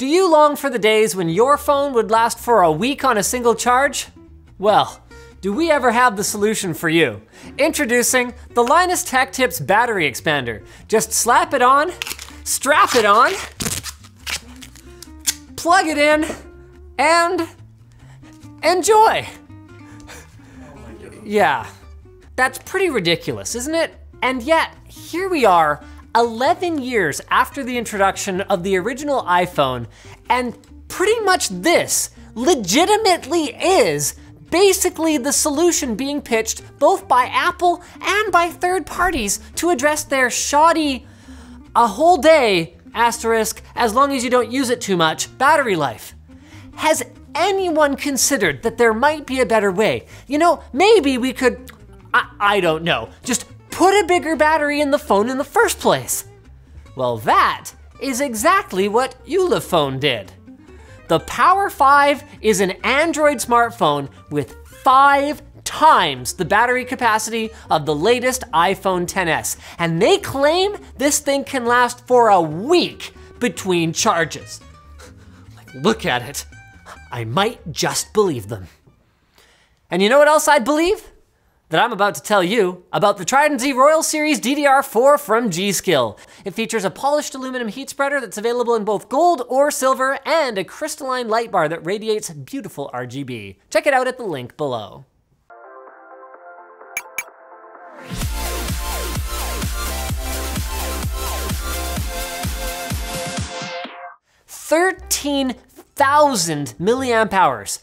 Do you long for the days when your phone would last for a week on a single charge? Well, do we ever have the solution for you? Introducing the Linus Tech Tips Battery Expander. Just slap it on, strap it on, plug it in, and enjoy. Yeah, that's pretty ridiculous, isn't it? And yet, here we are, 11 years after the introduction of the original iPhone, and pretty much this legitimately is basically the solution being pitched both by Apple and by third parties to address their shoddy, a whole day, asterisk, as long as you don't use it too much, battery life. Has anyone considered that there might be a better way? You know, maybe we could, I, I don't know, just put a bigger battery in the phone in the first place. Well, that is exactly what Ulefone did. The Power 5 is an Android smartphone with five times the battery capacity of the latest iPhone XS, and they claim this thing can last for a week between charges. like, look at it. I might just believe them. And you know what else I'd believe? That I'm about to tell you about the Trident Z Royal Series DDR4 from G.Skill. It features a polished aluminum heat spreader that's available in both gold or silver and a crystalline light bar that radiates beautiful RGB. Check it out at the link below. Thirteen thousand milliamp hours.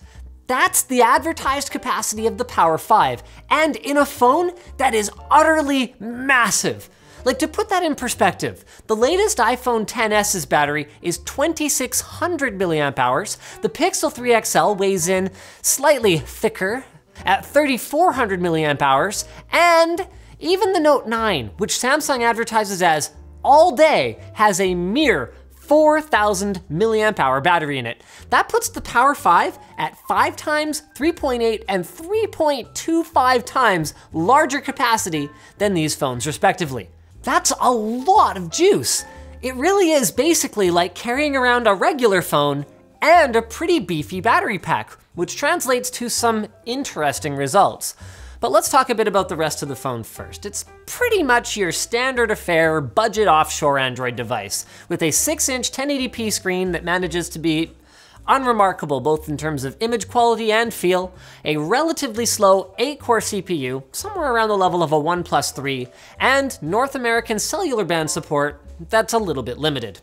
That's the advertised capacity of the Power 5, and in a phone that is utterly massive. Like to put that in perspective, the latest iPhone XS's battery is 2600 milliamp hours. The Pixel 3 XL weighs in slightly thicker at 3400 milliamp hours, and even the Note 9, which Samsung advertises as all day, has a mere 4,000 milliamp hour battery in it. That puts the Power 5 at 5 times, 3.8, and 3.25 times larger capacity than these phones respectively. That's a lot of juice. It really is basically like carrying around a regular phone and a pretty beefy battery pack, which translates to some interesting results. But let's talk a bit about the rest of the phone first. It's pretty much your standard affair budget offshore Android device with a 6 inch 1080p screen that manages to be unremarkable both in terms of image quality and feel, a relatively slow 8-core CPU, somewhere around the level of a OnePlus 3, and North American cellular band support that's a little bit limited.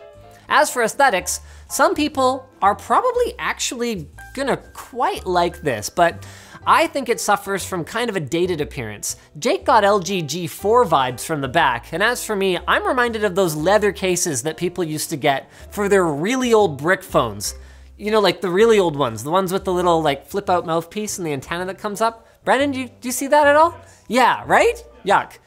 As for aesthetics, some people are probably actually gonna quite like this, but I think it suffers from kind of a dated appearance. Jake got LG G4 vibes from the back, and as for me, I'm reminded of those leather cases that people used to get for their really old brick phones. You know, like the really old ones, the ones with the little like flip out mouthpiece and the antenna that comes up. Brandon, do you, do you see that at all? Yeah, right? Yuck.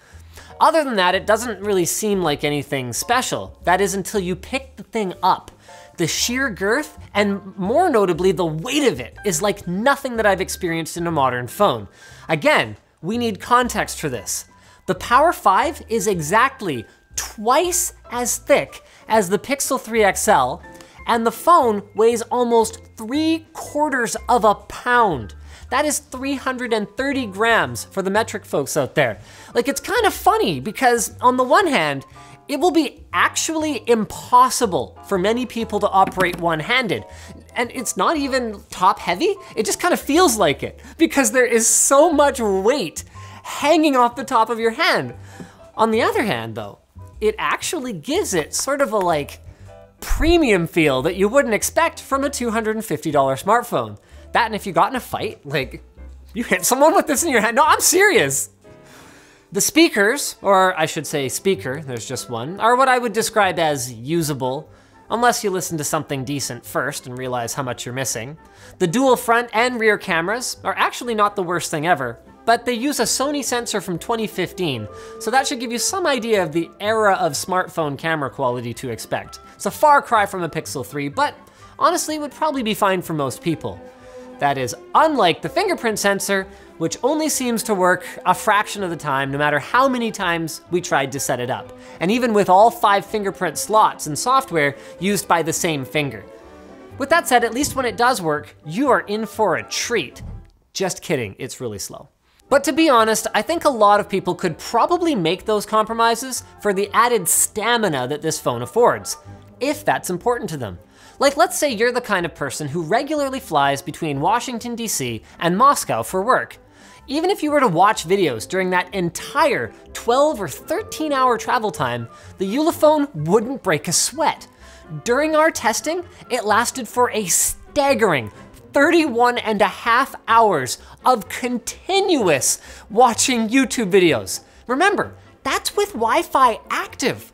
Other than that, it doesn't really seem like anything special. That is until you pick the thing up the sheer girth, and more notably, the weight of it is like nothing that I've experienced in a modern phone. Again, we need context for this. The Power 5 is exactly twice as thick as the Pixel 3 XL, and the phone weighs almost three quarters of a pound. That is 330 grams for the metric folks out there. Like, it's kind of funny because, on the one hand, it will be actually impossible for many people to operate one-handed. And it's not even top heavy, it just kind of feels like it because there is so much weight hanging off the top of your hand. On the other hand though, it actually gives it sort of a like premium feel that you wouldn't expect from a $250 smartphone. That and if you got in a fight, like you hit someone with this in your hand, no, I'm serious. The speakers, or I should say speaker, there's just one, are what I would describe as usable, unless you listen to something decent first and realize how much you're missing. The dual front and rear cameras are actually not the worst thing ever, but they use a Sony sensor from 2015, so that should give you some idea of the era of smartphone camera quality to expect. It's a far cry from a Pixel 3, but honestly would probably be fine for most people. That is unlike the fingerprint sensor, which only seems to work a fraction of the time no matter how many times we tried to set it up. And even with all five fingerprint slots and software used by the same finger. With that said, at least when it does work, you are in for a treat. Just kidding, it's really slow. But to be honest, I think a lot of people could probably make those compromises for the added stamina that this phone affords, if that's important to them. Like let's say you're the kind of person who regularly flies between Washington DC and Moscow for work. Even if you were to watch videos during that entire 12 or 13 hour travel time, the Ulefone wouldn't break a sweat. During our testing, it lasted for a staggering 31 and a half hours of continuous watching YouTube videos. Remember, that's with Wi-Fi active.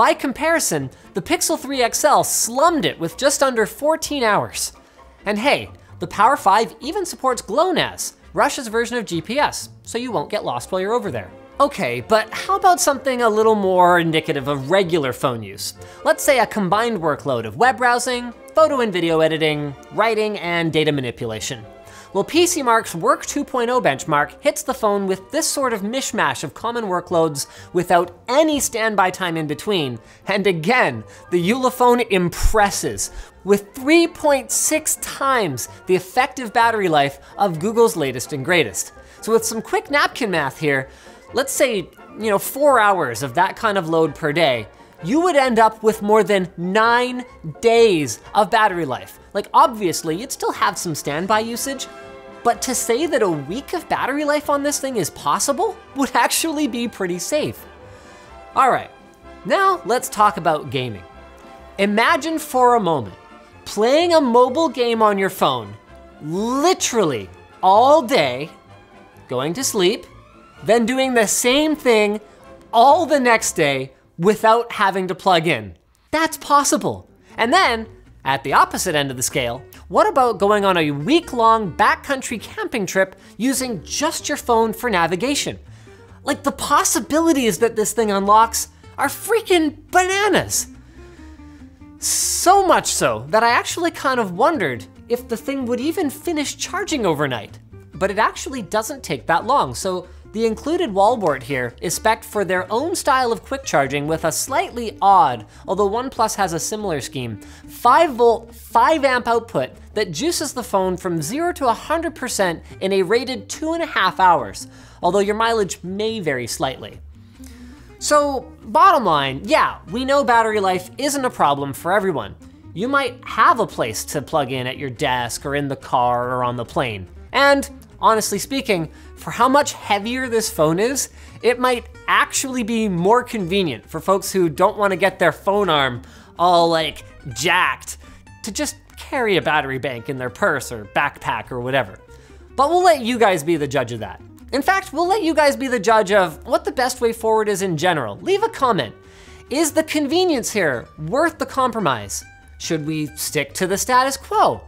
By comparison, the Pixel 3 XL slummed it with just under 14 hours. And hey, the Power 5 even supports GLONASS, Russia's version of GPS, so you won't get lost while you're over there. Okay, but how about something a little more indicative of regular phone use? Let's say a combined workload of web browsing, photo and video editing, writing, and data manipulation. Well, PCMark's Work 2.0 benchmark hits the phone with this sort of mishmash of common workloads without any standby time in between. And again, the Ulefone impresses with 3.6 times the effective battery life of Google's latest and greatest. So with some quick napkin math here, let's say, you know, four hours of that kind of load per day, you would end up with more than nine days of battery life. Like obviously you'd still have some standby usage, but to say that a week of battery life on this thing is possible would actually be pretty safe. All right, now let's talk about gaming. Imagine for a moment playing a mobile game on your phone, literally all day, going to sleep, then doing the same thing all the next day without having to plug in. That's possible. And then, at the opposite end of the scale, what about going on a week-long backcountry camping trip using just your phone for navigation? Like the possibilities that this thing unlocks are freaking bananas. So much so that I actually kind of wondered if the thing would even finish charging overnight. But it actually doesn't take that long, so the included wallboard here is spec'd for their own style of quick charging with a slightly odd, although OnePlus has a similar scheme, 5 volt, 5 amp output that juices the phone from 0 to 100% in a rated two and a half hours, although your mileage may vary slightly. So bottom line, yeah, we know battery life isn't a problem for everyone. You might have a place to plug in at your desk or in the car or on the plane. And honestly speaking, for how much heavier this phone is, it might actually be more convenient for folks who don't wanna get their phone arm all like jacked to just carry a battery bank in their purse or backpack or whatever. But we'll let you guys be the judge of that. In fact, we'll let you guys be the judge of what the best way forward is in general. Leave a comment. Is the convenience here worth the compromise? Should we stick to the status quo?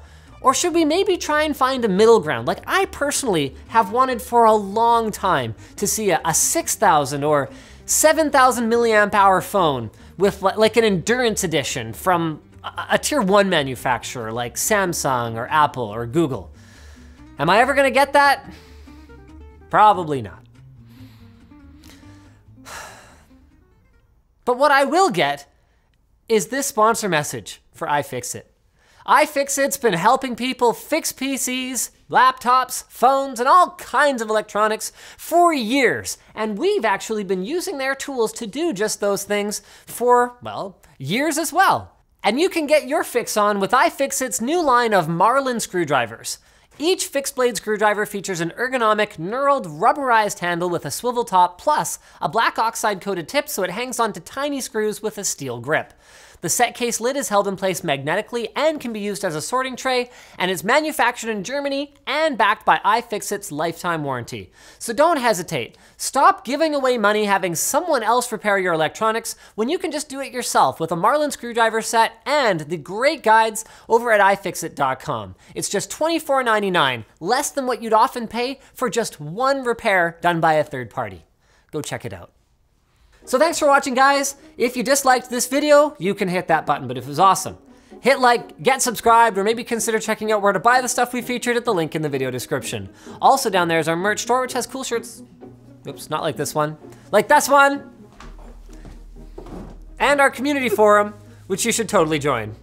Or should we maybe try and find a middle ground? Like I personally have wanted for a long time to see a, a 6,000 or 7,000 milliamp hour phone with like an endurance edition from a, a tier one manufacturer like Samsung or Apple or Google. Am I ever gonna get that? Probably not. But what I will get is this sponsor message for iFixit iFixit's been helping people fix PCs, laptops, phones, and all kinds of electronics for years. And we've actually been using their tools to do just those things for, well, years as well. And you can get your fix on with iFixit's new line of Marlin screwdrivers. Each fixed blade screwdriver features an ergonomic, knurled, rubberized handle with a swivel top, plus a black oxide coated tip so it hangs onto tiny screws with a steel grip. The set case lid is held in place magnetically and can be used as a sorting tray, and it's manufactured in Germany and backed by iFixit's lifetime warranty. So don't hesitate. Stop giving away money having someone else repair your electronics when you can just do it yourself with a Marlin screwdriver set and the great guides over at iFixit.com. It's just $24.99, less than what you'd often pay for just one repair done by a third party. Go check it out. So thanks for watching, guys. If you disliked this video, you can hit that button, but if it was awesome, hit like, get subscribed, or maybe consider checking out where to buy the stuff we featured at the link in the video description. Also down there is our merch store, which has cool shirts. Oops, not like this one. Like this one! And our community forum, which you should totally join.